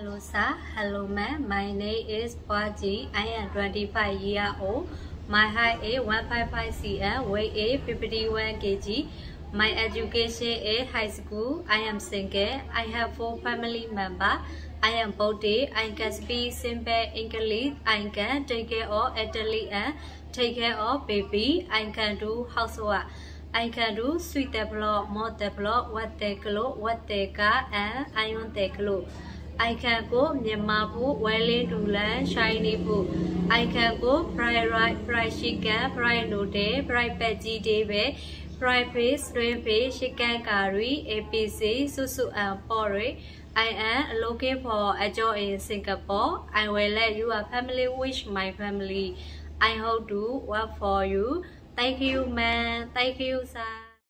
Hello sir, hello ma'am. My name is Pwar Kyi. I am 25 year old. My height is 155 cm, weight is 51 kg. My education is high school. I am single. I have four family members. I am Buddhist. I can speak simple English. I can take care of elderly and take care of baby. I can do housework. I can do sweet develop, more develop, what they glow, what they got, and I want they glow. icon ကိုမြန်မာဖို့ဝဲလင်းဒူလန် shiny ဖို့ icon ကို bright right bright chicken bright noodle bright patty တွေပဲ bright face twin face chicken curry apc စုစုအန်ပေါ်တွေ I am looking for a job in Singapore. I will let your family wish my family. I hope to work for you. Thank you, man. Thank you, sir.